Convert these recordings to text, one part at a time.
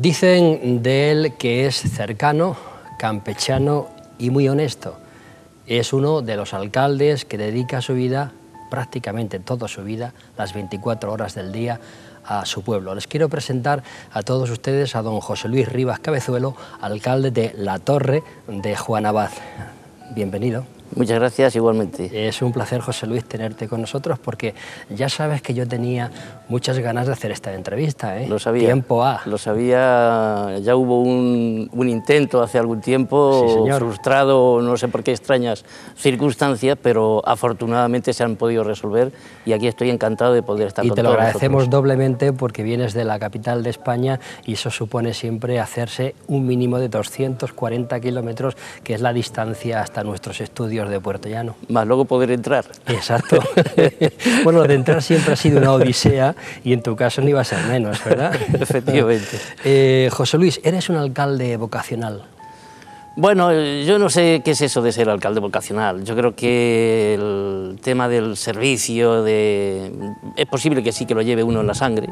Dicen de él que es cercano, campechano y muy honesto. Es uno de los alcaldes que dedica su vida, prácticamente toda su vida, las 24 horas del día, a su pueblo. Les quiero presentar a todos ustedes a don José Luis Rivas Cabezuelo, alcalde de La Torre de Juan Abad. Bienvenido. Muchas gracias, igualmente. Es un placer, José Luis, tenerte con nosotros porque ya sabes que yo tenía muchas ganas de hacer esta entrevista. ¿eh? Lo sabía. Tiempo A. Lo sabía, ya hubo un, intento hace algún tiempo, frustrado, no sé por qué extrañas circunstancias, pero afortunadamente se han podido resolver y aquí estoy encantado de poder estar y con te lo agradecemos doblemente porque vienes de la capital de España y eso supone siempre hacerse un mínimo de 240 kilómetros, que es la distancia hasta nuestros estudios de Puerto Llano. Más luego poder entrar. Exacto. bueno, de entrar siempre ha sido una odisea y en tu caso no iba a ser menos, ¿verdad? Efectivamente. Eh, José Luis, eres un alcalde vocacional. Bueno, yo no sé qué es eso de ser alcalde vocacional. Yo creo que el tema del servicio, de... es posible que sí que lo lleve uno en la sangre.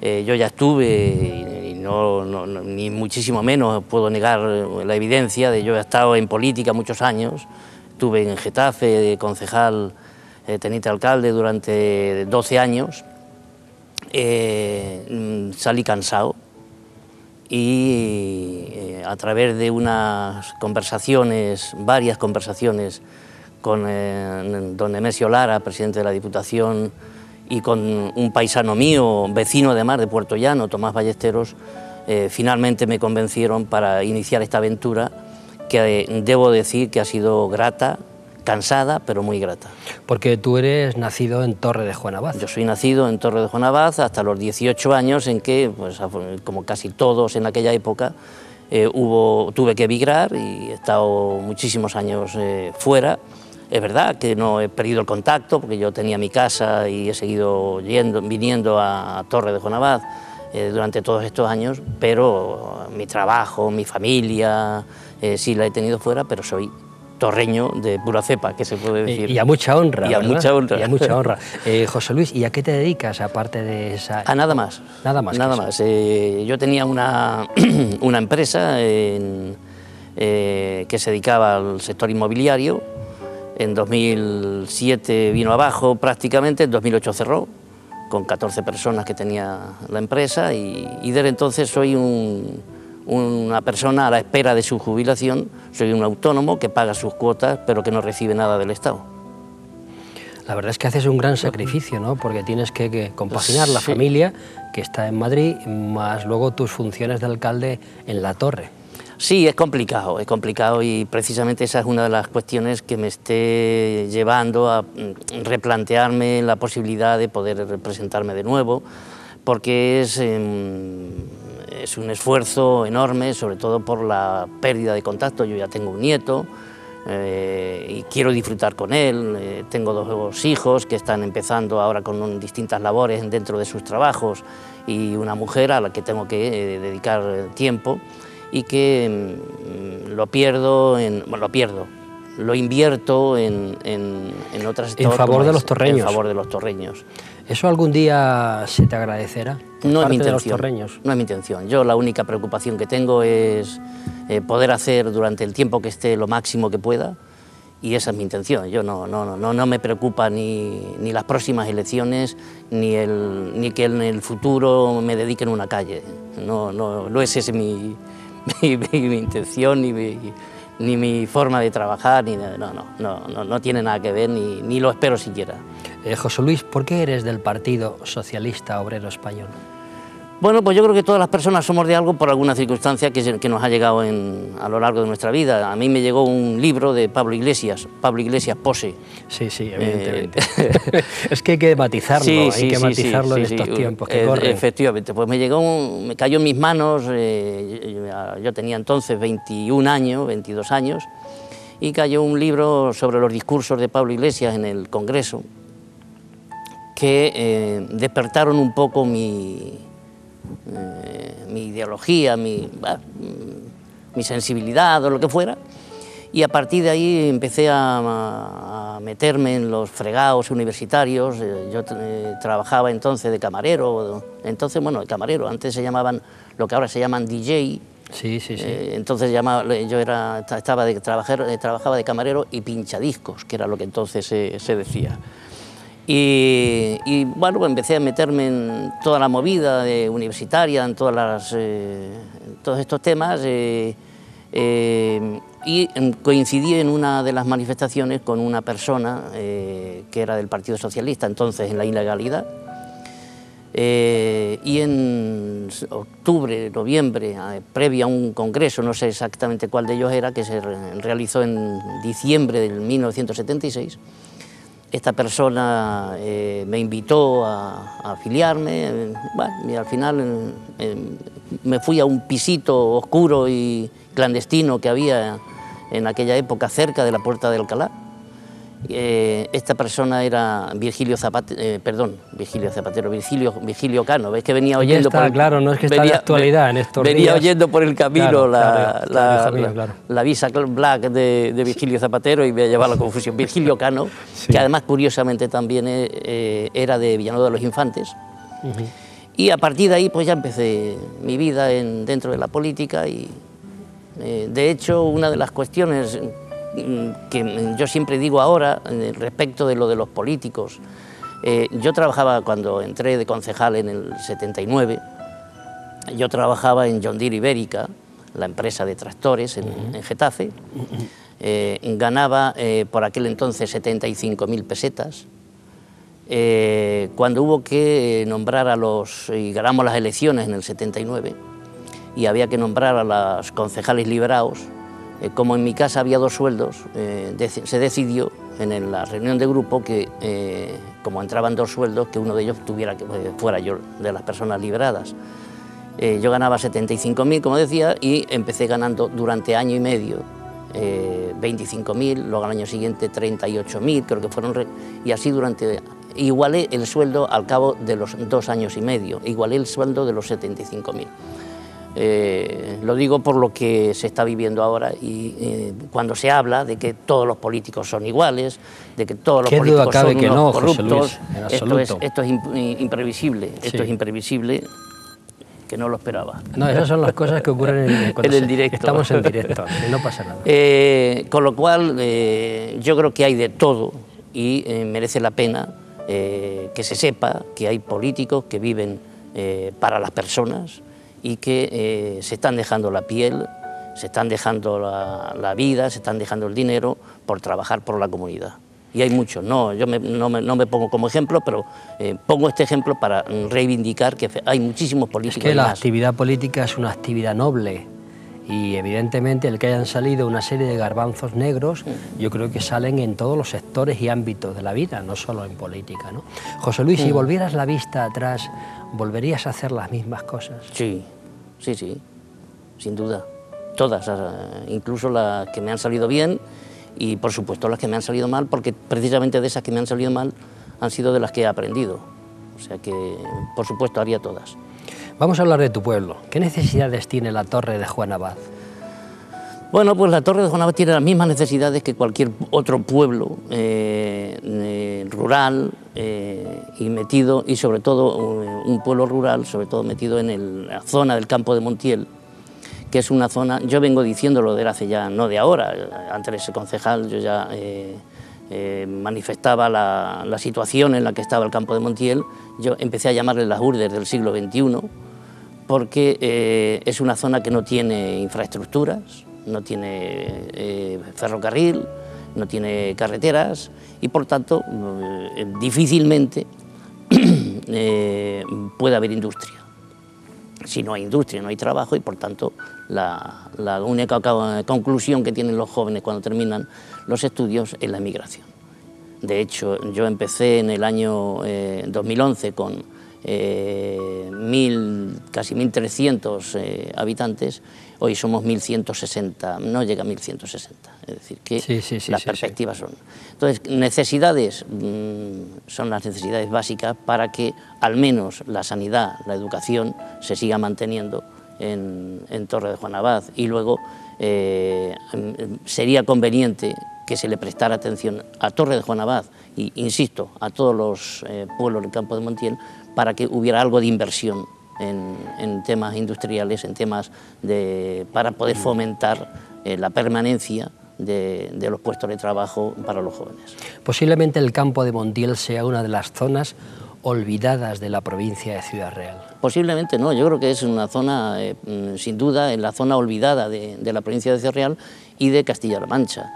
Eh, yo ya estuve, y no, ni muchísimo menos puedo negar la evidencia de yo he estado en política muchos años, estuve en Getafe, concejal, eh, teniente alcalde durante 12 años, eh, mm, salí cansado y eh, a través de unas conversaciones, varias conversaciones con don Nemesio Lara, presidente de la Diputación, y con un paisano mío, vecino además de Puerto Llano, Tomás Ballesteros, finalmente me convencieron para iniciar esta aventura que debo decir que ha sido grata, cansada, pero muy grata. Porque tú eres nacido en Torre de Juanabaz. Yo soy nacido en Torre de Juanabaz hasta los 18 años en que, pues, como casi todos en aquella época, eh, hubo, tuve que emigrar y he estado muchísimos años eh, fuera. Es verdad que no he perdido el contacto porque yo tenía mi casa y he seguido yendo, viniendo a Torre de Juanabaz eh, durante todos estos años, pero mi trabajo, mi familia, eh, sí la he tenido fuera, pero soy torreño de pura cepa, que se puede decir. Y, a mucha honra. Y a mucha honra. Y a mucha honra. Eh, José Luis, ¿y a qué te dedicas aparte de esa...? A nada más. Nada más. Nada más. Eh, yo tenía una, una empresa que se dedicaba al sector inmobiliario. En 2007 vino abajo prácticamente, en 2008 cerró, con 14 personas que tenía la empresa y desde entonces soy un una persona a la espera de su jubilación, soy un autónomo que paga sus cuotas pero que no recibe nada del Estado. La verdad es que haces un gran sacrificio, ¿no? porque tienes que, compaginar la familia que está en Madrid, más luego tus funciones de alcalde en La Torre. Sí, es complicado, es complicado y precisamente esa es una de las cuestiones que me esté llevando a mm, replantearme la posibilidad de poder representarme de nuevo, porque es... Em, es un esfuerzo enorme, sobre todo por la pérdida de contacto. Yo ya tengo un nieto eh, y quiero disfrutar con él. Eh, tengo dos hijos que están empezando ahora con distintas labores dentro de sus trabajos y una mujer a la que tengo que eh, dedicar tiempo y que mm, lo pierdo, en, bueno, lo pierdo, lo invierto en, en, en otras... En favor de los torreños. En favor de los torreños. ¿Eso algún día se te agradecerá? No es mi intención. los torreños? No es mi intención. Yo la única preocupación que tengo es eh, poder hacer durante el tiempo que esté lo máximo que pueda y esa es mi intención. Yo no, no, no, no me preocupa ni, ni las próximas elecciones ni, el, ni que en el futuro me dediquen una calle. No, no, no es esa mi, mi, mi, intención ni mi, ni mi forma de trabajar, ni, no, no, no, no, tiene nada que ver ni, ni lo espero siquiera. Eh, José Luis, ¿por qué eres del Partido Socialista Obrero Español? Bueno, pues yo creo que todas las personas somos de algo por alguna circunstancia que, que nos ha llegado a lo largo de nuestra vida. A mí me llegó un libro de Pablo Iglesias, Pablo Iglesias Pose. Sí, sí, evidentemente. Eh, es que hay que matizarlo, hay que matizarlo en estos tiempos que corren. Efectivamente, pues me llegó, me cayó en mis manos, eh, yo tenía entonces 21 años, 22 años, y cayó un libro sobre los discursos de Pablo Iglesias en el Congreso, que eh, despertaron un poco mi eh, mi ideología, mi, mi, sensibilidad o lo que fuera. Y a partir de ahí empecé a, meterme en los fregados universitarios. Eh, yo eh, trabajaba entonces de camarero, entonces, bueno, de camarero, antes se llamaban, lo que ahora se llaman DJ. Sí, sí, sí. entonces llamaba, yo era, estaba de, trabajar, trabajaba de camarero y pinchadiscos, que era lo que entonces se, se decía. Y, bueno, empecé a meterme en toda la movida universitaria, en, eh, todos estos temas. Eh, eh, y coincidí en una de las manifestaciones con una persona que era del Partido Socialista, entonces en la ilegalidad. y en octubre, noviembre, previo a un congreso, no sé exactamente cuál de ellos era, que se realizó en diciembre del 1976, esta persona eh, me invitó a, afiliarme, bueno, y al final me fui a un pisito oscuro y clandestino que había en aquella época cerca de la Puerta de Alcalá, eh, esta persona era Virgilio Zapatero, eh, perdón, Virgilio Zapatero, Virgilio, Virgilio Cano, ves que venía oyendo por el, claro, no es que está de actualidad en estos Venía oyendo por el camino la, la, visa black de, Virgilio Zapatero y me ha llevado a la confusión. Virgilio Cano, que además curiosamente también eh, era de Villanueva de los Infantes. Y a partir de ahí pues ya empecé mi vida en, dentro de la política y de hecho una de las cuestiones que yo siempre digo ahora respecto de lo de los políticos. Eh, yo trabajaba cuando entré de concejal en el 79, yo trabajaba en John Deere Ibérica, la empresa de tractores en, Getafe, eh, ganaba eh, por aquel entonces 75.000 pesetas. cuando hubo que nombrar a los, y ganamos las elecciones en el 79, y había que nombrar a los concejales liberados, eh, como en mi casa había dos sueldos, eh, se decidió en la reunión de grupo que, eh, como entraban dos sueldos, que uno de ellos tuviera que fuera yo de las personas liberadas. yo ganaba 75.000, como decía, y empecé ganando durante año y medio 25.000, luego al año siguiente 38.000, creo que fueron... y así durante... Igualé el sueldo al cabo de los dos años y medio, igualé el sueldo de los 75.000. Eh, lo digo por lo que se está viviendo ahora y eh, cuando se habla de que todos los políticos son iguales, de que todos los políticos son que no, corruptos, esto, es, esto, es, imprevisible, esto es imprevisible que no lo esperaba. No, esas son las cosas que ocurren en, en el directo. Estamos en directo, no pasa nada. Eh, con lo cual, yo creo que hay de todo y merece la pena que se sepa que hay políticos que viven para las personas, y que eh, se están dejando la piel, se están dejando la, vida, se están dejando el dinero por trabajar por la comunidad. Y hay muchos, no, yo no, me, pongo como ejemplo, pero eh, pongo este ejemplo para reivindicar que hay muchísimos políticos. Es que la actividad política es una actividad noble y evidentemente el que hayan salido una serie de garbanzos negros, mm. yo creo que salen en todos los sectores y ámbitos de la vida, no solo en política. ¿no? José Luis, si mm. volvieras la vista atrás, ¿volverías a hacer las mismas cosas? Sí, sí, sí, sin duda. Todas, incluso las que me han salido bien y por supuesto las que me han salido mal, porque precisamente de esas que me han salido mal han sido de las que he aprendido. O sea que, por supuesto, haría todas. Vamos a hablar de tu pueblo. ¿Qué necesidades tiene la torre de Juan Abad? Bueno, pues la Torre de Juan Abad tiene las mismas necesidades que cualquier otro pueblo eh, eh, rural eh, y metido, y sobre todo un pueblo rural, sobre todo metido en la zona del campo de Montiel, que es una zona, yo vengo diciéndolo desde hace ya, no de ahora, antes de ser concejal yo ya manifestaba la, la, situación en la que estaba el campo de Montiel, yo empecé a llamarle las urdes del siglo XXI, porque es una zona que no tiene infraestructuras, no tiene eh, ferrocarril, no tiene carreteras y por tanto eh, difícilmente eh, puede haber industria. Si no hay industria, no hay trabajo y por tanto la, única conclusión que tienen los jóvenes cuando terminan los estudios es la emigración. De hecho, yo empecé en el año 2011 eh, con casi 1.300 eh, habitantes, hoy somos 1.160, no llega a 1.160, es decir, que las perspectivas son. Entonces, necesidades mm, son las necesidades básicas para que al menos la sanidad, la educación se siga manteniendo en, Torre de Juan Abad. Y luego eh, sería conveniente que se le prestara atención a Torre de Juan Abad y, insisto, a todos los pueblos del campo de Montiel para que hubiera algo de inversión en, temas industriales, en temas de, para poder fomentar eh, la permanencia de, los puestos de trabajo para los jóvenes. Posiblemente el campo de Montiel sea una de las zonas olvidadas de la provincia de Ciudad Real. Posiblemente no, yo creo que es una zona, eh, mm, sin duda, en la zona olvidada de, de la provincia de Ciudad Real y de Castilla-La Mancha.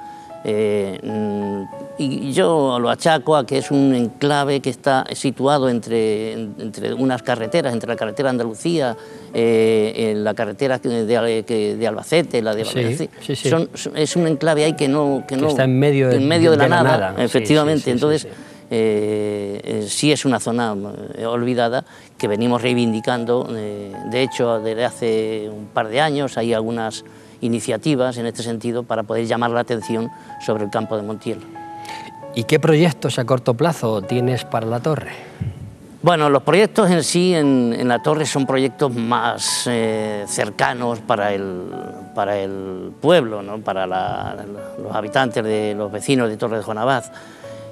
Eh, mm, y yo lo achaco a que es un enclave que está situado entre, entre unas carreteras, entre la carretera Andalucía, eh, la carretera de, de, Albacete, la de Albacete. es un enclave ahí que no, que, no, está en medio, en medio de, la, nada, efectivamente. Entonces, eh, sí es una zona olvidada que venimos reivindicando. de hecho, desde hace un par de años hay algunas iniciativas en este sentido para poder llamar la atención sobre el campo de Montiel. ¿Y qué proyectos a corto plazo tienes para la torre? Bueno, los proyectos en sí en, la torre son proyectos más eh, cercanos para el, para el pueblo, ¿no? para los habitantes, de los vecinos de Torre de Juan Abad.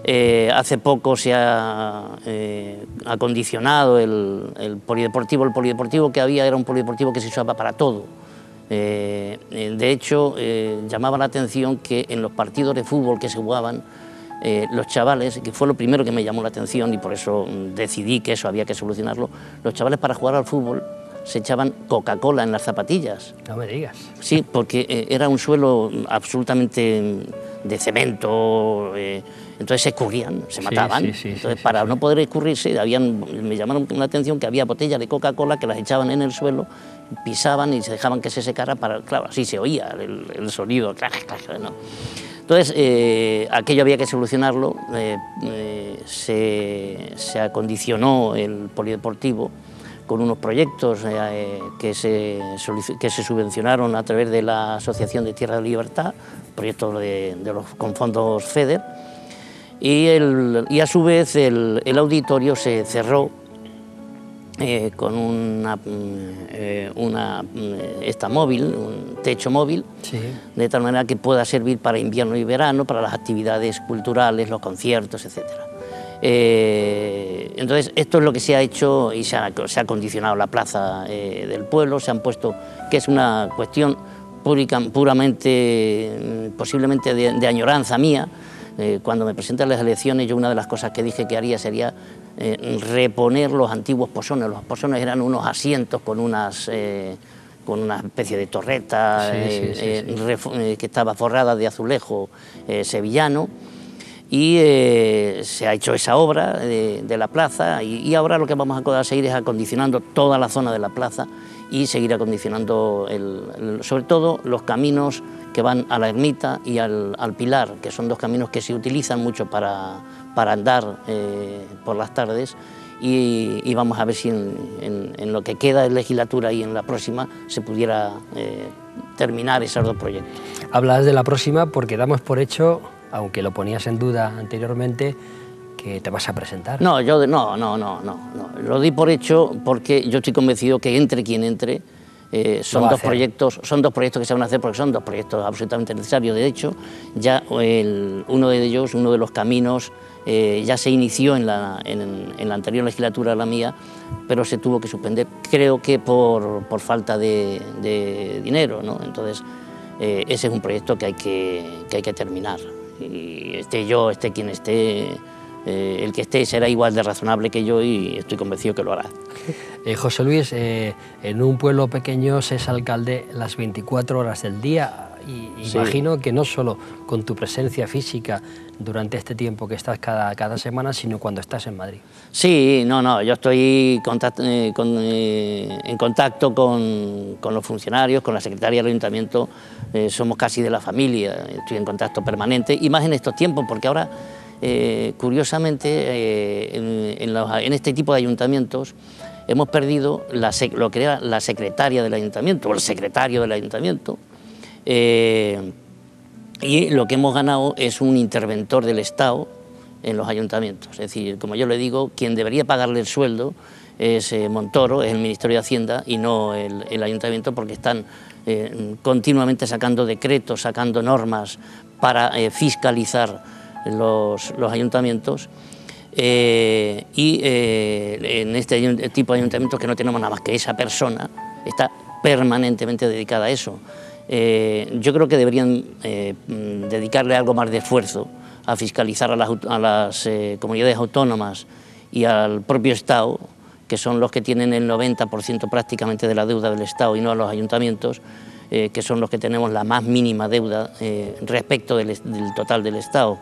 Eh, hace poco se ha eh, acondicionado el, el, polideportivo. El polideportivo que había era un polideportivo que se usaba para todo de hecho, llamaba la atención que en los partidos de fútbol que se jugaban, los chavales, que fue lo primero que me llamó la atención y por eso mm, decidí que eso había que solucionarlo, los chavales para jugar al fútbol se echaban Coca-Cola en las zapatillas. No me digas. Sí, porque era un suelo absolutamente mm, de cemento, entonces se escurrían, se mataban. entonces, para no poder escurrirse, habían, me llamaron la atención que había botellas de Coca-Cola que las echaban en el suelo pisaban y se dejaban que se secara para, claro, así se oía el, sonido, ¿no? Entonces, eh, aquello había que solucionarlo, eh, eh, se, acondicionó el polideportivo con unos proyectos que, se, que se subvencionaron a través de la Asociación de Tierra de Libertad, proyectos de, los, con fondos FEDER, y, a su vez el auditorio se cerró eh, con una, mm, eh, una mm, esta móvil, un techo móvil, de tal manera que pueda servir para invierno y verano, para las actividades culturales, los conciertos, etc. Eh, entonces, esto es lo que se ha hecho y se ha, se ha condicionado la plaza del pueblo, se han puesto, que es una cuestión puramente, mm, posiblemente de, añoranza mía, cuando me presenté a las elecciones, yo una de las cosas que dije que haría sería eh, reponer los antiguos pozones. Los pozones eran unos asientos con unas... Eh, con una especie de torreta eh, que estaba forrada de azulejo sevillano. Y se ha hecho esa obra de, la plaza. Y, ahora lo que vamos a seguir es acondicionando toda la zona de la plaza y seguir acondicionando sobre todo los caminos que van a la ermita y al, al Pilar, que son dos caminos que se utilizan mucho para, para andar eh, por las tardes y, vamos a ver si en, lo que queda de legislatura y en la próxima se pudiera eh, terminar esos dos proyectos. Hablas de la próxima porque damos por hecho, aunque lo ponías en duda anteriormente, que te vas a presentar. No, yo no, no, no, no, no. Lo di por hecho porque yo estoy convencido que entre quien entre, eh, son, dos proyectos, son dos proyectos que se van a hacer porque son dos proyectos absolutamente necesarios. De hecho, ya uno de ellos, uno de los caminos eh, ya se inició en la, en, la, anterior legislatura, la mía, pero se tuvo que suspender, creo que por, por falta de, dinero. ¿no? Entonces, eh, ese es un proyecto que hay que, que hay que terminar. Y esté yo, esté quien esté, eh, el que esté será igual de razonable que yo y estoy convencido que lo hará. José Luis, en un pueblo pequeño se es alcalde las 24 horas del día y imagino que no solo con tu presencia física durante este tiempo que estás cada, cada semana, sino cuando estás en Madrid. Sí, no, no, yo estoy eh, eh, en contacto con, con, los funcionarios, con la secretaria del ayuntamiento, eh, somos casi de la familia, estoy en contacto permanente, y más en estos tiempos, porque ahora, curiosamente, en, en, este tipo de ayuntamientos, hemos perdido lo que era la secretaria del ayuntamiento, o el secretario del ayuntamiento, y lo que hemos ganado es un interventor del Estado en los ayuntamientos. Es decir, como yo le digo, quien debería pagarle el sueldo es eh, Montoro, es el Ministerio de Hacienda y no el, ayuntamiento porque están eh, continuamente sacando decretos, sacando normas para eh, fiscalizar los, ayuntamientos. Y en este tipo de ayuntamientos que no tenemos nada más que esa persona, está permanentemente dedicada a eso. Eh, yo creo que deberían eh, dedicarle algo más de esfuerzo a fiscalizar a las, eh, comunidades autónomas y al propio Estado, que son los que tienen el 90% prácticamente de la deuda del Estado y no a los ayuntamientos, que son los que tenemos la más mínima deuda respecto del, total del Estado.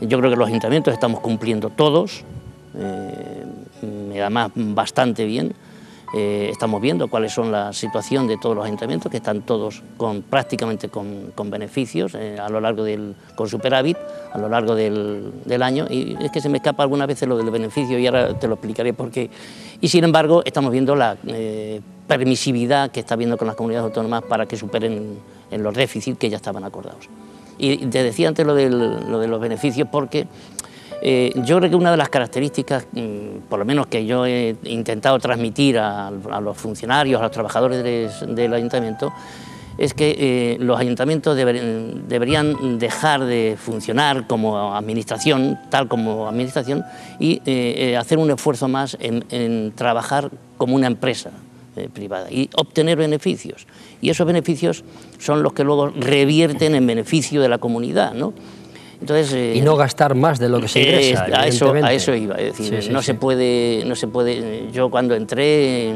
Yo creo que los ayuntamientos estamos cumpliendo todos, además bastante bien, eh, estamos viendo cuáles son la situación de todos los ayuntamientos, que están todos con, prácticamente con, beneficios eh, a lo largo del, con superávit a lo largo del, año. Y es que se me escapa algunas veces lo del beneficio y ahora te lo explicaré por qué. Y sin embargo, estamos viendo la eh, permisividad que está viendo con las comunidades autónomas para que superen en los déficits que ya estaban acordados. Y te decía antes lo, de los beneficios porque eh, yo creo que una de las características, mm, por lo menos que yo he intentado transmitir a, los funcionarios, a los trabajadores del, ayuntamiento, es que eh, los ayuntamientos deberían dejar de funcionar como administración, tal como administración, y eh, hacer un esfuerzo más en, trabajar como una empresa privada y obtener beneficios. Y esos beneficios son los que luego revierten en beneficio de la comunidad. ¿no? y no gastar más de lo que se ingresa. a, eso, a eso iba, es decir, no, Se puede, no se puede... Yo cuando entré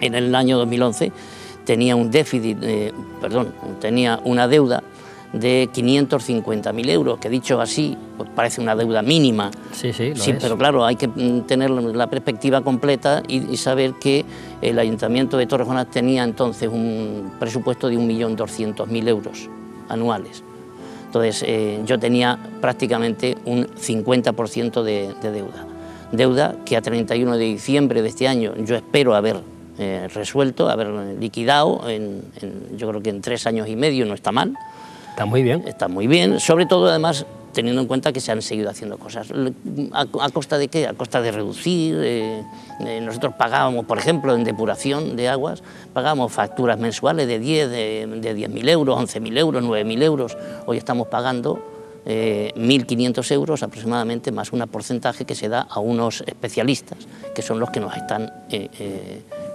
en el año 2011 tenía un déficit, perdón, tenía una deuda de 550.000 euros, que dicho así, pues parece una deuda mínima. Sí, sí, sí pero claro, hay que tener la perspectiva completa y, saber que el Ayuntamiento de Torrejonas tenía entonces un presupuesto de 1.200.000 euros anuales. Entonces eh, yo tenía prácticamente un 50% de, deuda. Deuda que a 31 de diciembre de este año yo espero haber eh, resuelto, haber liquidado, yo creo que en tres años y medio no está mal. Está muy bien. Está muy bien, sobre todo además teniendo en cuenta que se han seguido haciendo cosas. ¿A, costa de qué? A costa de reducir. Eh, eh, nosotros pagábamos, por ejemplo, en depuración de aguas, pagábamos facturas mensuales de 10, de, de 10.000 euros, 11.000 euros, 9.000 euros. Hoy estamos pagando 1.500 eh, euros aproximadamente, más un porcentaje que se da a unos especialistas, que son los que nos están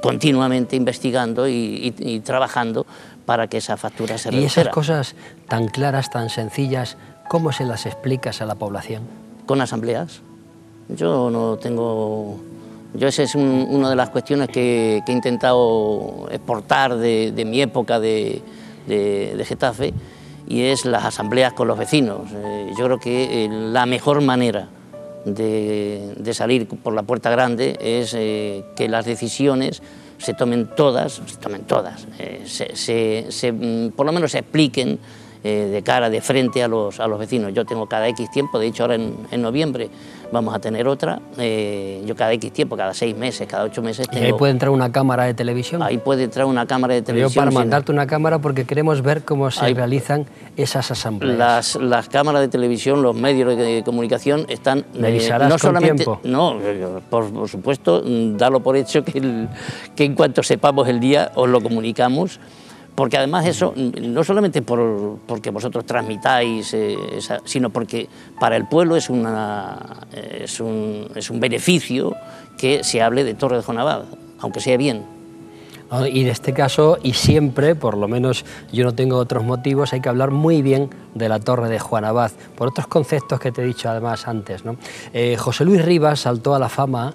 continuamente investigando y, trabajando para que esa factura se redujera. Y esas cosas tan claras, tan sencillas, ¿Cómo se las explicas a la población? Con asambleas. Yo no tengo... Yo esa es una de las cuestiones que, he intentado exportar de, mi época de, Getafe y es las asambleas con los vecinos. Eh, yo creo que eh, la mejor manera de, salir por la puerta grande es eh, que las decisiones se tomen todas, se tomen todas, se, mm, por lo menos se expliquen eh, de cara, de frente a los, a los vecinos. Yo tengo cada X tiempo, de hecho ahora en, noviembre vamos a tener otra, eh, yo cada X tiempo, cada seis meses, cada ocho meses. ¿Y ahí puede entrar una cámara de televisión? Ahí puede entrar una cámara de televisión. Yo para mandarte una cámara porque queremos ver cómo se realizan esas asambleas. Las, las, cámaras de televisión, los medios de comunicación están... ¿Me eh, no solamente, tiempo? No, por, supuesto, dalo por hecho que, que en cuanto sepamos el día os lo comunicamos porque además eso, no solamente por, porque vosotros transmitáis, eh, sino porque para el pueblo es, una, es, un, es un beneficio que se hable de Torre de Jonabad, aunque sea bien. Y en este caso, y siempre, por lo menos yo no tengo otros motivos, hay que hablar muy bien de la Torre de Juan Abad, por otros conceptos que te he dicho además antes. ¿no? Eh, José Luis Rivas saltó a la fama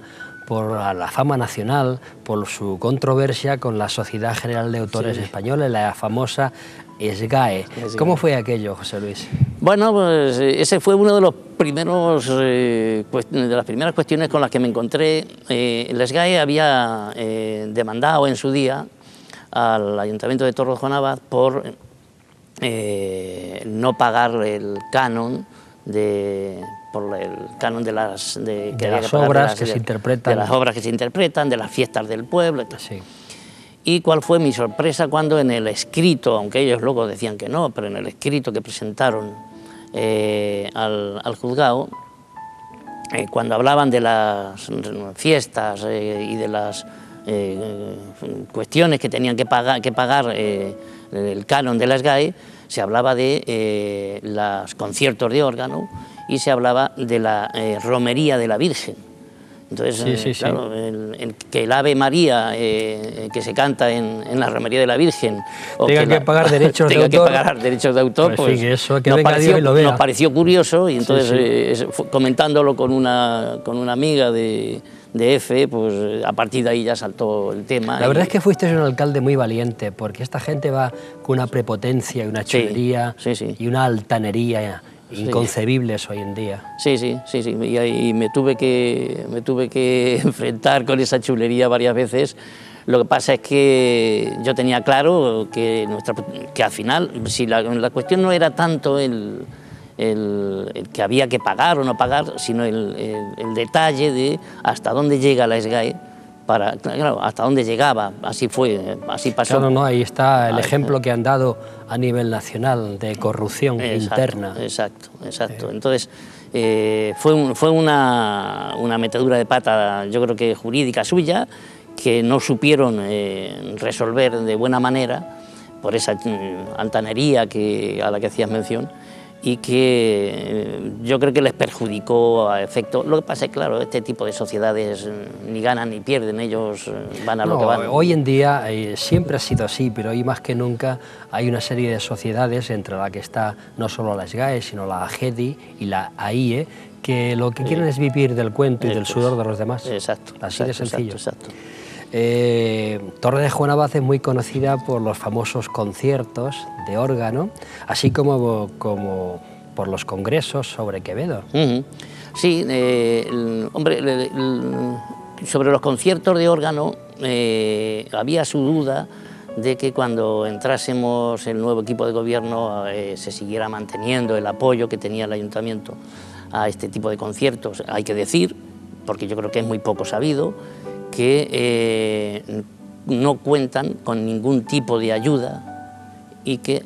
por la fama nacional, por su controversia con la Sociedad General de Autores Españoles, la famosa SGAE. ¿Cómo fue aquello, José Luis? Bueno, pues eh, ese fue uno de los primeros eh, de las primeras cuestiones con las que me encontré. Eh, la SGAE había demandado en su día al Ayuntamiento de Torrejonabad por no pagar el canon de por el canon de las de, las obras que se interpretan de las obras que se interpretan de las fiestas del pueblo sí. y cuál fue mi sorpresa cuando en el escrito aunque ellos luego decían que no pero en el escrito que presentaron eh, al, juzgado eh, cuando hablaban de las fiestas eh, y de las cuestiones que tenían que pagar que pagar el canon de las GAE se hablaba de los conciertos de órgano y se hablaba de la eh, romería de la Virgen. Entonces, eh, claro, el, que el Ave María eh, que se canta en, la romería de la Virgen o tenga que, pagar derechos de autor, que pagar derechos de autor, pues, eso, que nos, pareció, nos, pareció, curioso y entonces comentándolo con una, con una amiga de, de F, pues a partir de ahí ya saltó el tema. La verdad es que fuiste un alcalde muy valiente, porque esta gente va con una prepotencia y una chulería y una altanería inconcebibles hoy en día. Sí, sí, sí, sí. Y, y, me, tuve que, me tuve que enfrentar con esa chulería varias veces. Lo que pasa es que yo tenía claro que, nuestra, que al final, si la, la cuestión no era tanto el, el, que había que pagar o no pagar, sino el, el, detalle de hasta dónde llega la SGAE para, claro, hasta dónde llegaba, así fue, así pasó. Claro, no, ahí está el ejemplo que han dado a nivel nacional de corrupción interna. Exacto, exacto. Entonces, eh, fue, fue una, una, metedura de pata, yo creo que jurídica suya, que no supieron eh, resolver de buena manera por esa altanería que, a la que hacías mención y que eh, yo creo que les perjudicó a efecto. Lo que pasa es claro, este tipo de sociedades mm, ni ganan ni pierden, ellos eh, van a lo que van. Hoy en día eh, siempre ha sido así, pero hoy más que nunca hay una serie de sociedades entre la que está no solo la SGAE, sino la AGEDI y la AIE, que lo que quieren es vivir del cuento y del sudor de los demás. Exacto. Así de sencillo. exacto. Eh, Torre de Juanabaz es muy conocida por los famosos conciertos de órgano, así como, como por los congresos sobre Quevedo. Sí, eh, hombre, sobre los conciertos de órgano eh, había su duda de que cuando entrásemos el nuevo equipo de gobierno se siguiera manteniendo el apoyo que tenía el ayuntamiento a este tipo de conciertos. Hay que decir, porque yo creo que es muy poco sabido, que eh, no cuentan con ningún tipo de ayuda y que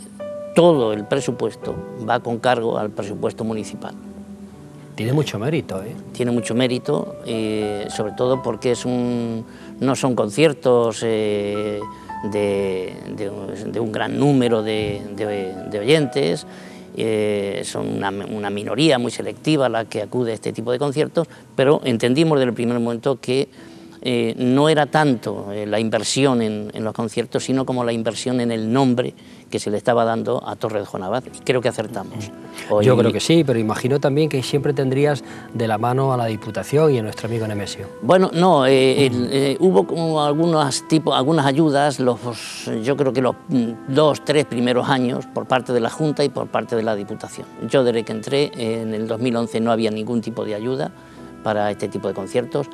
todo el presupuesto va con cargo al presupuesto municipal. Tiene mucho mérito, ¿eh? Tiene mucho mérito, eh, sobre todo porque es un, no son conciertos eh, de, un gran número de, oyentes, son una, una, minoría muy selectiva la que acude a este tipo de conciertos, pero entendimos desde el primer momento que eh, no era tanto eh, la inversión en, los conciertos, sino como la inversión en el nombre que se le estaba dando a Torre de Jonabad, y creo que acertamos. Yo creo que sí, pero imagino también que siempre tendrías de la mano a la Diputación y a nuestro amigo Nemesio. Bueno, no, eh, hubo como algunos tipo, algunas ayudas, los, yo creo que los dos, tres primeros años, por parte de la Junta y por parte de la Diputación. Yo desde que entré en el 2011 no había ningún tipo de ayuda para este tipo de conciertos.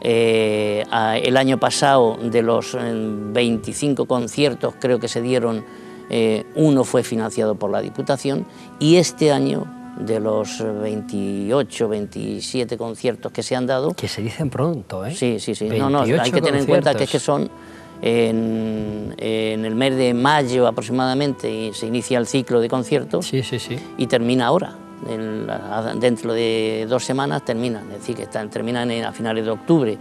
Eh, el año pasado, de los 25 eh, conciertos, creo que se dieron, eh, uno fue financiado por la Diputación y este año, de los 28, 27 conciertos que se han dado... Que se dicen pronto, ¿eh? Sí, sí, sí. No, no, hay que tener en cuenta que, es que son en, el mes de mayo aproximadamente y se inicia el ciclo de conciertos sí, sí, sí. y termina ahora dentro de dos semanas terminan, es decir, que están, terminan a finales de octubre.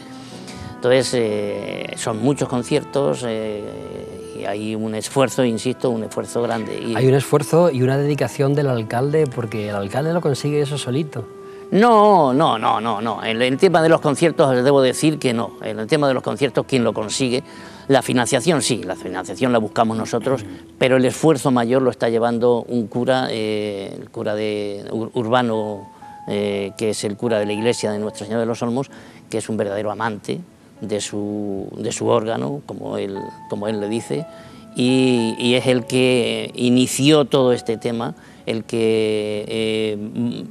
Entonces, eh, son muchos conciertos eh, y hay un esfuerzo, insisto, un esfuerzo grande. Y... Hay un esfuerzo y una dedicación del alcalde, porque el alcalde lo consigue eso solito. No, no, no, no, no. En el tema de los conciertos debo decir que no. En el tema de los conciertos, quien lo consigue la financiación sí, la financiación la buscamos nosotros, pero el esfuerzo mayor lo está llevando un cura, eh, el cura de, urbano, eh, que es el cura de la iglesia de Nuestra Señora de los Olmos, que es un verdadero amante de su, de su órgano, como él, como él le dice, y, es el que inició todo este tema, el que eh,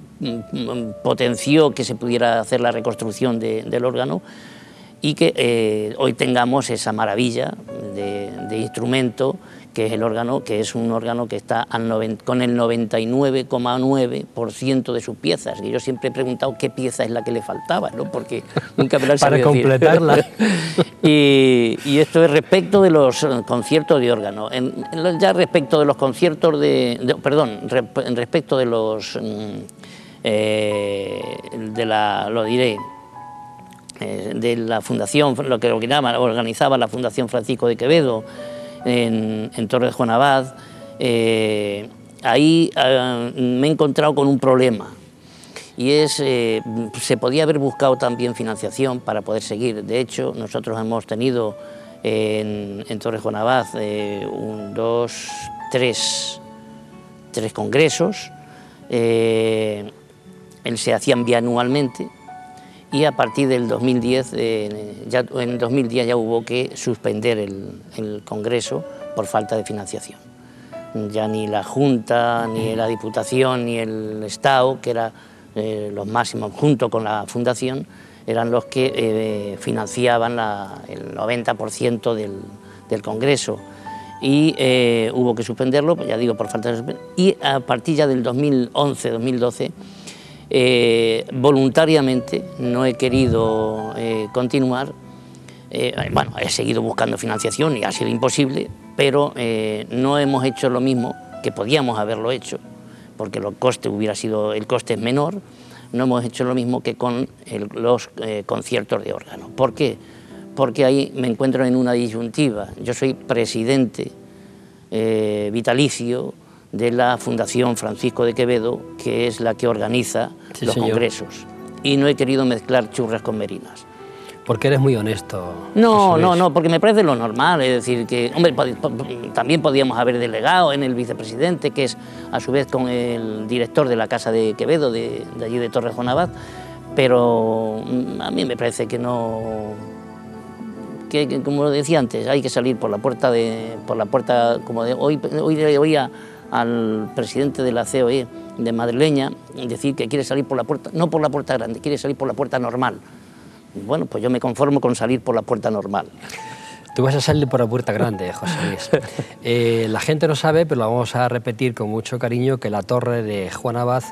potenció que se pudiera hacer la reconstrucción del órgano y que eh, hoy tengamos esa maravilla de, de instrumento que es el órgano, que es un órgano que está con el 99,9% de sus piezas. Y yo siempre he preguntado qué pieza es la que le faltaba, ¿no? porque nunca me lo Para completarla. y, y, esto es respecto de los conciertos de órgano. ya respecto de los conciertos de... perdón, respecto de los... Mm, eh, de la, lo diré, eh, de la fundación, lo que organizaba la Fundación Francisco de Quevedo, en, en Torre de Juan eh, ahí ah, me he encontrado con un problema y es, eh, se podía haber buscado también financiación para poder seguir. De hecho, nosotros hemos tenido en, en Torre Juan Abad eh, un, dos, tres, tres congresos, se hacían bianualmente y a partir del 2010, eh, ya, en 2010 ya hubo que suspender el, Congreso por falta de financiación. Ya ni la Junta, ni la Diputación, ni el Estado, que eran eh, los máximos, junto con la Fundación, eran los que eh, financiaban el 90% del, del, Congreso. Y hubo que suspenderlo, ya digo, por falta de... Y a partir ya del 2011-2012 eh, voluntariamente no he querido eh, continuar. Eh, bueno, he seguido buscando financiación y ha sido imposible, pero no hemos hecho lo mismo que podíamos haberlo hecho, porque el coste hubiera sido, el coste es menor, no hemos hecho lo mismo que con los conciertos de órgano. ¿Por qué? Porque ahí me encuentro en una disyuntiva. Yo soy presidente vitalicio de la Fundación Francisco de Quevedo, que es la que organiza los congresos. Y no he querido mezclar churras con merinas. Porque eres muy honesto. No, no, no, porque me parece lo normal. Es decir, que, hombre, también podíamos haber delegado en el vicepresidente, que es a su vez con el director de la Casa de Quevedo, de, allí de Torrejón Abad, pero mm, a mí me parece que no. Que, como lo decía antes, hay que salir por la puerta de. por la puerta, como de hoy, hoy oía al presidente de la COE de madrileña decir que quiere salir por la puerta, no por la puerta grande, quiere salir por la puerta normal. Bueno, pues yo me conformo con salir por la puerta normal. Tú vas a salir por la puerta grande, José Luis. Eh, la gente no sabe, pero lo vamos a repetir con mucho cariño, que la torre de Juan Abad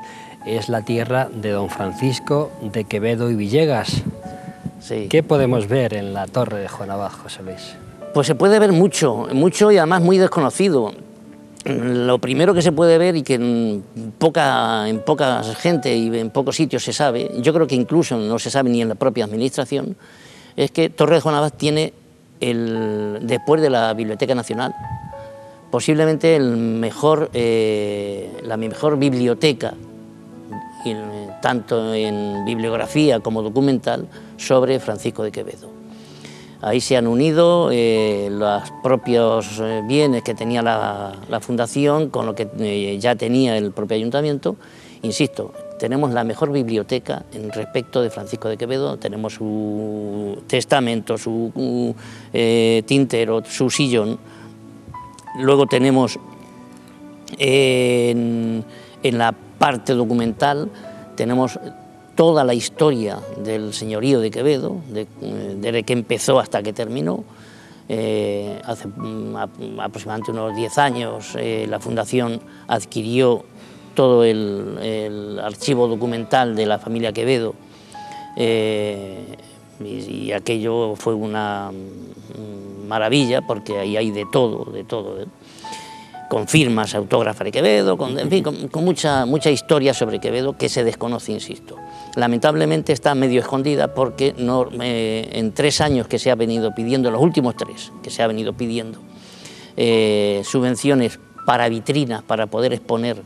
es la tierra de don Francisco de Quevedo y Villegas. Sí. ¿Qué podemos ver en la torre de Juan Abad, José Luis? Pues se puede ver mucho, mucho y además muy desconocido lo primero que se puede ver y que en poca, en poca gente y en pocos sitios se sabe, yo creo que incluso no se sabe ni en la propia administración, es que Torre de Juan tiene, después de la Biblioteca Nacional, posiblemente eh, la mejor biblioteca, tanto en bibliografía como documental, sobre Francisco de Quevedo. Ahí se han unido eh, los propios eh, bienes que tenía la, Fundación con lo que eh, ya tenía el propio ayuntamiento. Insisto, tenemos la mejor biblioteca en respecto de Francisco de Quevedo, tenemos su testamento, su tintero, su sillón. Luego tenemos en la parte documental, tenemos toda la historia del señorío de Quevedo, desde que empezó hasta que terminó. Eh, hace mm, aproximadamente unos 10 años eh, la Fundación adquirió todo el, archivo documental de la familia Quevedo eh, y, aquello fue una mm, maravilla porque ahí hay de todo, de todo con firmas autógrafas de Quevedo, con, en fin, con, mucha, mucha historia sobre Quevedo que se desconoce, insisto. Lamentablemente está medio escondida porque no, eh, en tres años que se ha venido pidiendo, los últimos tres que se ha venido pidiendo, eh, subvenciones para vitrinas, para poder exponer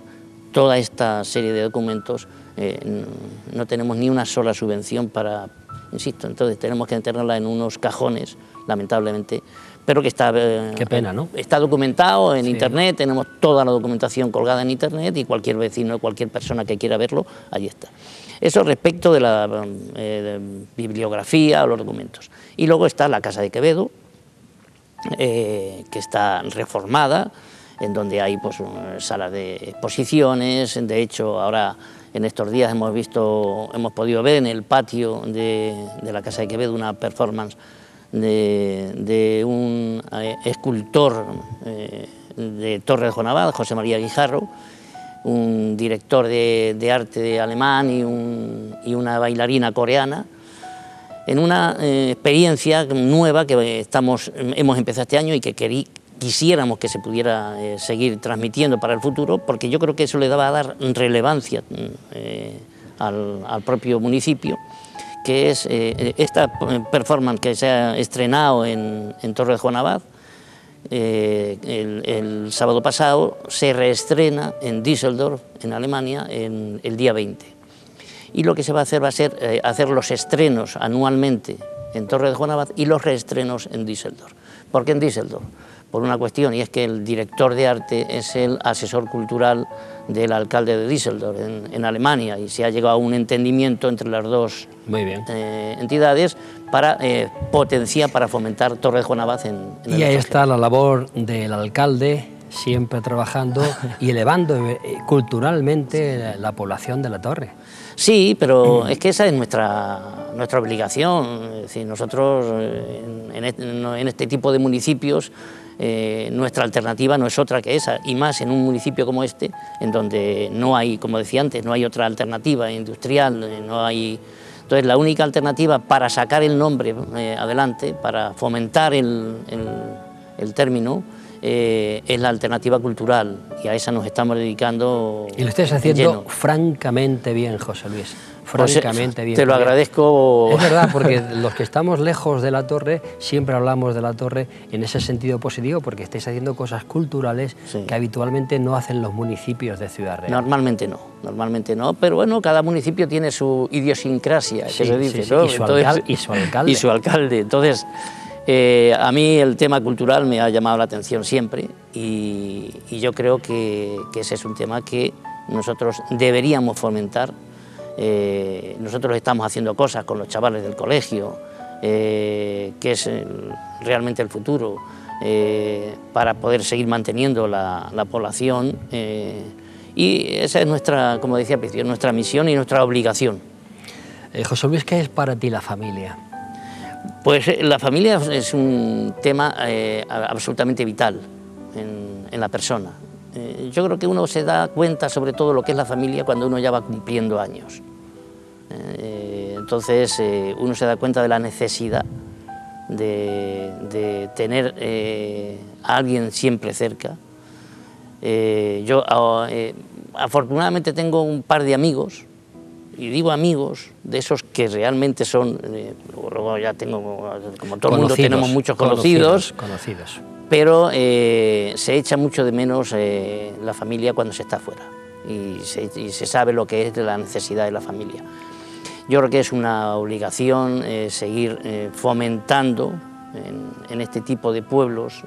toda esta serie de documentos, eh, no tenemos ni una sola subvención para, insisto, entonces tenemos que tenerla en unos cajones, lamentablemente, pero que está, eh, Qué pena, ¿no? está documentado en Internet, tenemos toda la documentación colgada en Internet y cualquier vecino, cualquier persona que quiera verlo, ahí está. Eso respecto de la eh, bibliografía o los documentos. Y luego está la Casa de Quevedo, eh, que está reformada, en donde hay pues, salas de exposiciones, de hecho ahora en estos días hemos visto, hemos podido ver en el patio de, la Casa de Quevedo una performance de, un eh, escultor eh, de Torre de Jonabad, José María Guijarro, un director de, arte alemán y, una bailarina coreana, en una eh, experiencia nueva que estamos, hemos empezado este año y que querí, quisiéramos que se pudiera seguir transmitiendo para el futuro, porque yo creo que eso le daba a dar relevancia mm, al, propio municipio, que es eh, esta performance que se ha estrenado en, Torre de Juan Abad, el, sábado pasado, se reestrena en Düsseldorf, en Alemania, el día 20. Y lo que se va a hacer va a ser hacer los estrenos anualmente en Torre de Juan Abad y los reestrenos en Düsseldorf. ¿Por qué en Düsseldorf? Por una cuestión, y es que el director de arte es el asesor cultural del alcalde de Düsseldorf, en, Alemania, y se ha llegado a un entendimiento entre las dos eh, entidades para eh, potenciar, para fomentar Torre de Juan Abad en, en Y ahí está la labor del alcalde, siempre trabajando y elevando eh, culturalmente la población de la torre. Sí, pero es que esa es nuestra, nuestra obligación. Es decir, nosotros en, en este tipo de municipios eh, nuestra alternativa no es otra que esa, y más en un municipio como este, en donde no hay, como decía antes, no hay otra alternativa industrial, eh, no hay... Entonces la única alternativa para sacar el nombre eh, adelante, para fomentar el, término, es la alternativa cultural y a esa nos estamos dedicando. Y lo estáis haciendo francamente bien, José Luis. Pues, francamente bien. Te lo agradezco. Es verdad, porque los que estamos lejos de la torre siempre hablamos de la torre en ese sentido positivo, porque estáis haciendo cosas culturales que habitualmente no hacen los municipios de Ciudad Real. Normalmente no, normalmente no, pero bueno, cada municipio tiene su idiosincrasia, que se dice, y, su alcalde, y, su alcalde. Y su alcalde. Entonces, eh, a mí el tema cultural me ha llamado la atención siempre y, yo creo que ese es un tema que nosotros deberíamos fomentar eh, nosotros estamos haciendo cosas con los chavales del colegio, eh, que es realmente el futuro, eh, para poder seguir manteniendo la, población. y esa es nuestra, como decía nuestra misión y nuestra obligación. José Luis, ¿qué es para ti la familia? Pues la familia es un tema absolutamente vital en la persona. yo creo que uno se da cuenta sobre todo lo que es la familia cuando uno ya va cumpliendo años. Eh, entonces eh, uno se da cuenta de la necesidad de, tener eh, a alguien siempre cerca. yo afortunadamente tengo un par de amigos, y digo amigos, de esos que realmente son, luego ya tengo, como todo el mundo tenemos muchos conocidos, conocidos, pero se echa mucho de menos la familia cuando se está fuera y se, y se sabe lo que es la necesidad de la familia. Yo creo que es una obligación eh, seguir eh, fomentando en, este tipo de pueblos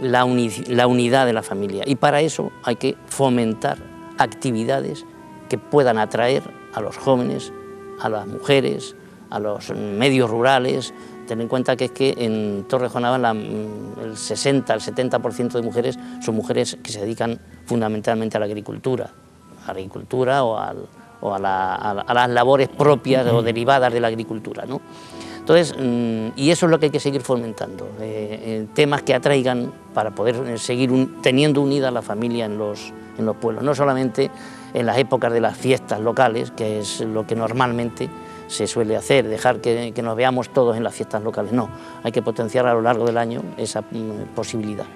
la, unidad de la familia y para eso hay que fomentar actividades que puedan atraer a los jóvenes, a las mujeres, a los medios rurales. Ten en cuenta que es que en Torre el 60, el 70% de mujeres son mujeres que se dedican fundamentalmente a la agricultura, a la agricultura o al, o a, las labores propias o derivadas de la agricultura. ¿no? Entonces, mm, y eso es lo que hay que seguir fomentando, eh, eh, temas que atraigan para poder eh, seguir teniendo unida la familia en los, en los pueblos, no solamente en las épocas de las fiestas locales, que es lo que normalmente se suele hacer, dejar que, que, nos veamos todos en las fiestas locales. No, hay que potenciar a lo largo del año esa mm, posibilidad.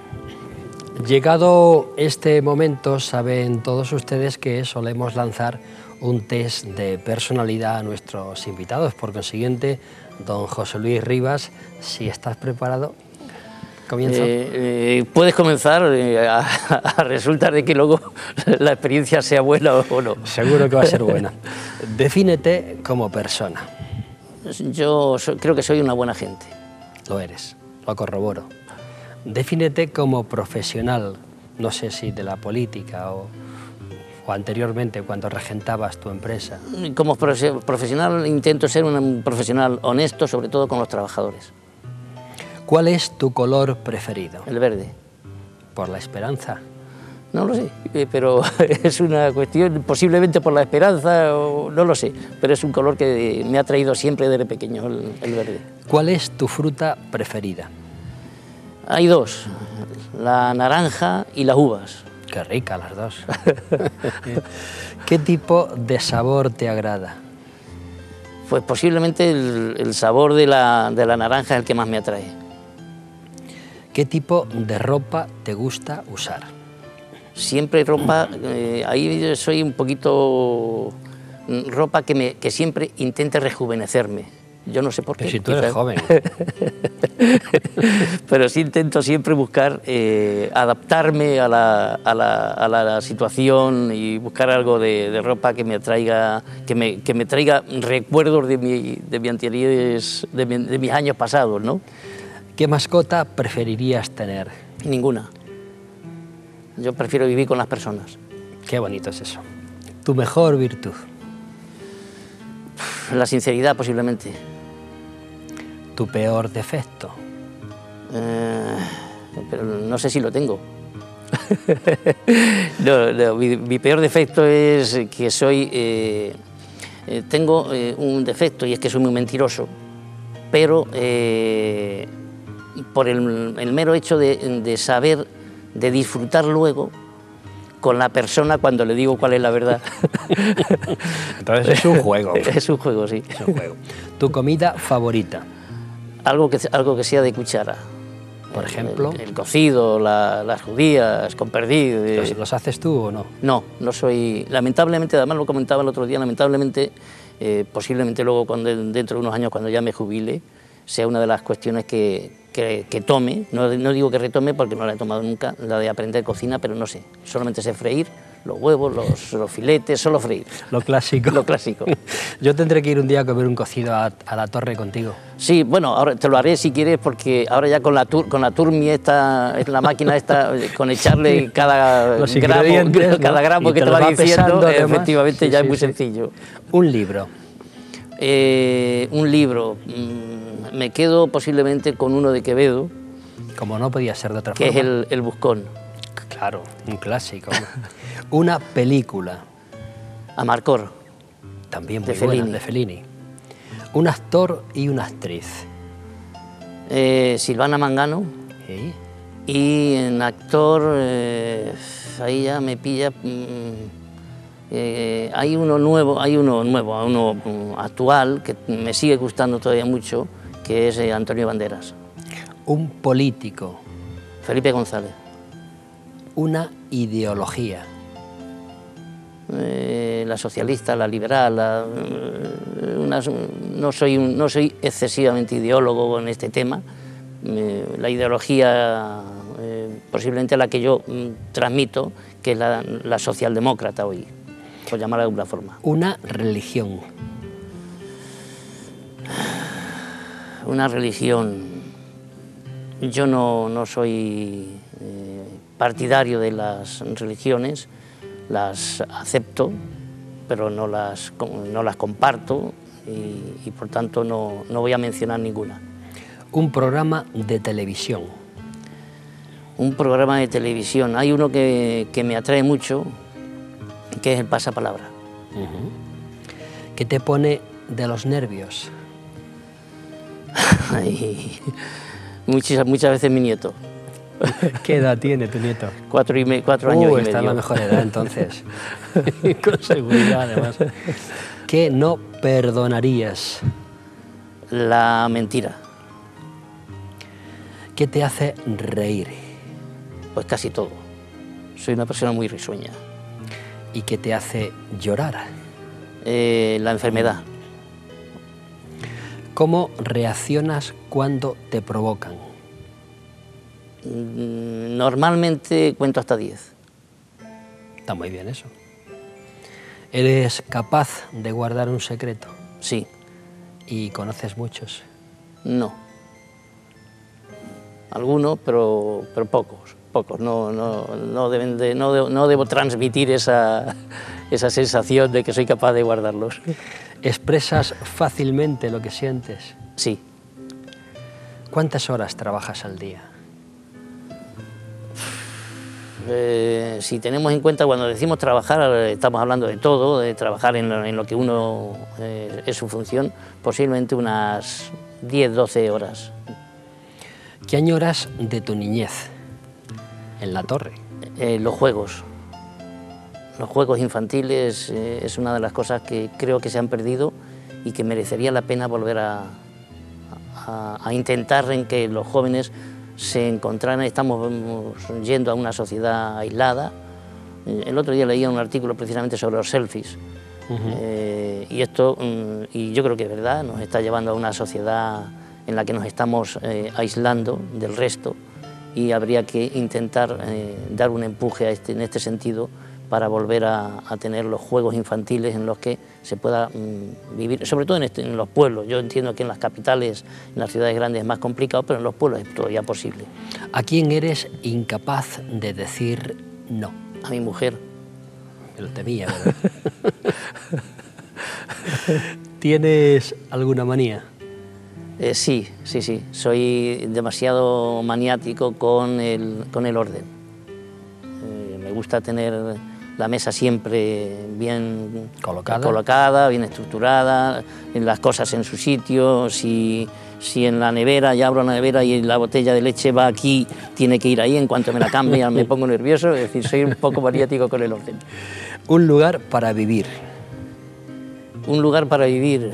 Llegado este momento, saben todos ustedes que solemos lanzar un test de personalidad a nuestros invitados. Por consiguiente, don José Luis Rivas, si estás preparado, comienza. Eh, eh, puedes comenzar eh, a, resultar de que luego la experiencia sea buena o no. Seguro que va a ser buena. Defínete como persona. Yo creo que soy una buena gente. Lo eres, lo corroboro. Defínete como profesional, no sé si de la política o o anteriormente cuando regentabas tu empresa? Como profesional intento ser un profesional honesto, sobre todo con los trabajadores. ¿Cuál es tu color preferido? El verde. ¿Por la esperanza? No lo sé, eh, pero es una cuestión, posiblemente por la esperanza, o no lo sé, pero es un color que me ha traído siempre desde pequeño, el, verde. ¿Cuál es tu fruta preferida? Hay dos, la naranja y las uvas. Qué rica las dos. ¿Qué tipo de sabor te agrada? Pues posiblemente el, sabor de la, de la naranja es el que más me atrae. ¿Qué tipo de ropa te gusta usar? siempre ropa, eh, ahí soy un poquito mm, ropa que, me, que siempre intente rejuvenecerme. Yo no sé por qué. Pero si tú eres joven. Pero sí intento siempre buscar eh, adaptarme a la, a, la, a la, situación y buscar algo de, ropa que me atraiga, que me, que me traiga recuerdos de, mi, de, mi anteriores, de, de mis años pasados, ¿no? ¿Qué mascota preferirías tener? Ninguna. Yo prefiero vivir con las personas. Qué bonito es eso. ¿Tu mejor virtud? La sinceridad, posiblemente. ¿Tu peor defecto? Eh, pero no sé si lo tengo. no, mi, peor defecto es que soy... Eh, eh, tengo un defecto y es que soy muy mentiroso, pero por el, mero hecho de saber de disfrutar luego con la persona cuando le digo cuál es la verdad. Entonces es un juego. es un juego, sí. Es un juego. ¿Tu comida favorita? Algo que, algo que sea de cuchara. Por ejemplo. El, cocido, las judías con perdido. ¿Los, haces tú o no? No, no soy. Lamentablemente, además lo comentaba el otro día, lamentablemente, eh, posiblemente luego cuando, dentro de unos años, cuando ya me jubile, sea una de las cuestiones que, que, tome, no, digo que retome porque no la he tomado nunca, la de aprender cocina, pero no sé, solamente sé freír los huevos, los, filetes, solo freír. Lo clásico. Lo clásico. Yo tendré que ir un día a comer un cocido a, la torre contigo. Sí, bueno, ahora te lo haré si quieres porque ahora ya con la tur, con la turmi esta, la máquina esta, con echarle cada gramo, cada gramo que te, va diciendo, efectivamente ya es muy sencillo. Un libro. Eh, un libro. Mm, me quedo posiblemente con uno de Quevedo. Como no podía ser de otra forma. Que es el, Buscón. Claro, un clásico. Una película. Amarcor. También muy de Fellini. de Fellini. Un actor y una actriz. Eh, Silvana Mangano. Y en actor, eh, ahí ya me pilla... Mm, eh, hay uno nuevo, hay uno nuevo, uno mm, actual que me sigue gustando todavía mucho, que es Antonio Banderas. Un político. Felipe González. Una ideología. Eh, la socialista, la liberal, no, soy no soy excesivamente ideólogo en este tema. la ideología, posiblemente la que yo mm, transmito, que es la socialdemócrata hoy por llamarla de alguna forma. Una religión. Una religión. Yo no, soy eh, partidario de las religiones, las acepto, pero no las, no las comparto y, por tanto no, voy a mencionar ninguna. Un programa de televisión. Un programa de televisión. Hay uno que, que me atrae mucho, que es el pasapalabra. ¿Qué te pone de los nervios? muchas, muchas veces mi nieto. ¿Qué edad tiene tu nieto? Cuatro, y cuatro años y está medio. en la mejor edad entonces. Con seguridad además. ¿Qué no perdonarías? La mentira. ¿Qué te hace reír? Pues casi todo. Soy una persona muy risueña. ¿Y qué te hace llorar? Eh, la enfermedad. ¿Cómo reaccionas cuando te provocan? Mm, normalmente cuento hasta 10. Está muy bien eso. ¿Eres capaz de guardar un secreto? Sí. ¿Y conoces muchos? No. Algunos, pero, pero pocos. pocos, no, no, no, deben de, no, no debo transmitir esa, esa sensación de que soy capaz de guardarlos. ¿Expresas fácilmente lo que sientes? Sí. ¿Cuántas horas trabajas al día? Eh, si tenemos en cuenta cuando decimos trabajar, estamos hablando de todo, de trabajar en lo, que uno eh, es su función, posiblemente unas 10, 12 horas. ¿Qué añoras de tu niñez en la torre? Eh, los juegos. Los juegos infantiles es una de las cosas que creo que se han perdido y que merecería la pena volver a, a intentar en que los jóvenes se encontraran, estamos yendo a una sociedad aislada. Eh, el otro día leía un artículo precisamente sobre los selfies. Eh, y esto, mm, y yo creo que es verdad, nos está llevando a una sociedad en la que nos estamos eh, aislando del resto y habría que intentar dar un empuje a este, en este sentido para volver a, tener los juegos infantiles en los que se pueda mm, vivir, sobre todo este, en, los pueblos. Yo entiendo que en las capitales, en las ciudades grandes es más complicado, pero en los pueblos es todavía posible. ¿A quién eres incapaz de decir no? A mi mujer. Me lo temía, ¿verdad? ¿Tienes alguna manía? Eh, sí, sí, sí. Soy demasiado maniático con el, con el orden. Eh, me gusta tener la mesa siempre bien colocada, bien estructurada, las cosas en su sitio, si, si en la nevera, ya abro la nevera y la botella de leche va aquí, tiene que ir ahí, en cuanto me la cambie me pongo nervioso, es decir, soy un poco maniático con el orden. Un lugar para vivir. Un lugar para vivir.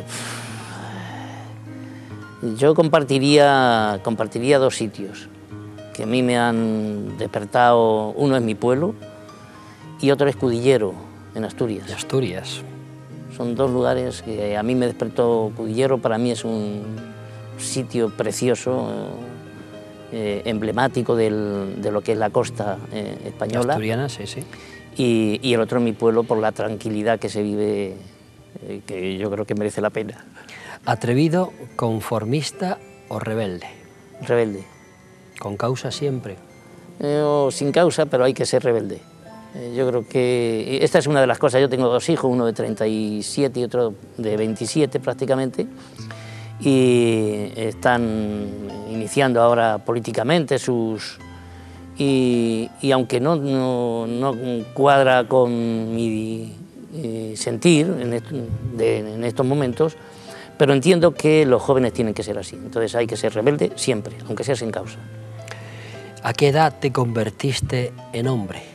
Yo compartiría, compartiría dos sitios que a mí me han despertado. Uno es mi pueblo, y otro es en Asturias. Asturias. Son dos lugares que a mí me despertó Cudillero, para mí es un sitio precioso, eh, emblemático de lo que es la costa eh, española. Asturiana, sí, sí. Y, y, el otro mi pueblo por la tranquilidad que se vive, eh, que yo creo que merece la pena. ¿Atrevido, conformista o rebelde? Rebelde. ¿Con causa siempre? o sin causa, pero hay que ser rebelde. Eh, yo creo que esta es una de las cosas, yo tengo dos hijos, uno de 37 y otro de 27 prácticamente, y están iniciando ahora políticamente sus... Y, aunque no, no, cuadra con mi eh, sentir en, estos momentos, pero entiendo que los jóvenes tienen que ser así, entonces hay que ser rebelde siempre, aunque sea sin causa. ¿A qué edad te convertiste en hombre?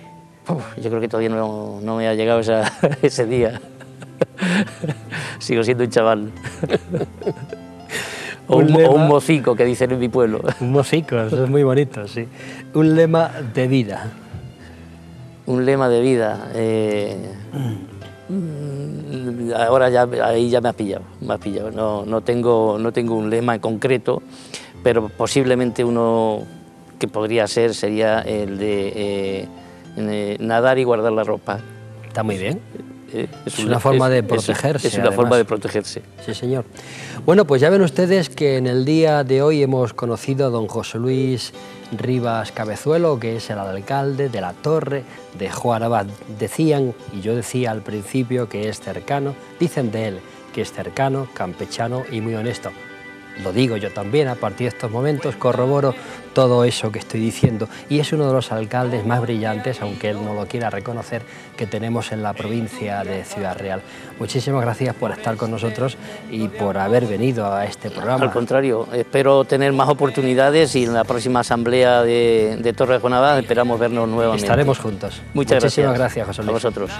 Yo creo que todavía no, me ha llegado ese día. Sigo siendo un chaval. o, un, mocico, que dicen en mi pueblo. Un mocico, eso es muy bonito, sí. Un lema de vida. Un lema de vida. Eh, ahora ya, ahí ya me has pillado, me has pillado. No, no, tengo, no tengo un lema en concreto, pero posiblemente uno que podría ser sería el de... Eh, eh, nadar y guardar la ropa. Está muy bien. Eh, es, una, forma de protegerse. Es, una forma de protegerse. Sí, señor. Bueno, pues ya ven ustedes que en el día de hoy hemos conocido a don José Luis Rivas Cabezuelo, que es el alcalde de la Torre de Juarabad. Decían, y yo decía al principio, que es cercano, dicen de él que es cercano, campechano y muy honesto lo digo yo también, a partir de estos momentos corroboro todo eso que estoy diciendo y es uno de los alcaldes más brillantes, aunque él no lo quiera reconocer, que tenemos en la provincia de Ciudad Real. Muchísimas gracias por estar con nosotros y por haber venido a este programa. Al contrario, espero tener más oportunidades y en la próxima asamblea de, Torre de esperamos vernos nuevamente. Estaremos juntos. Muchas Muchísimas gracias, José Luis. A vosotros.